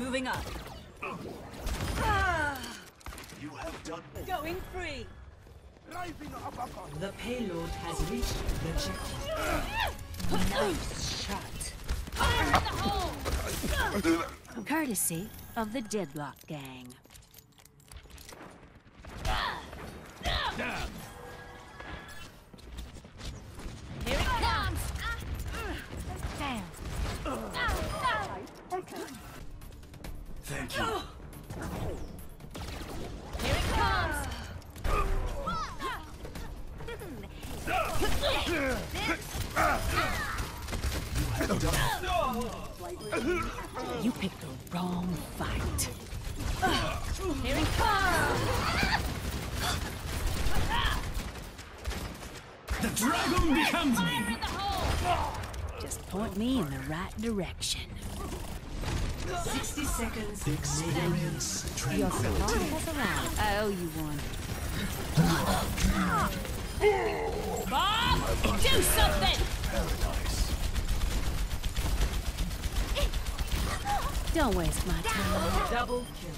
Moving up. You have done Going free. The payload has reached the checkpoint. Nice shot. Courtesy of the Deadlock Gang. Here Thank you. Here it comes. You picked the wrong fight. Here it comes. The dragon becomes me. Just point me in the right direction. 60 seconds Experience Your tranquility. has arrived. I owe you one. Bob, do something. Paradise. Don't waste my time. double kill.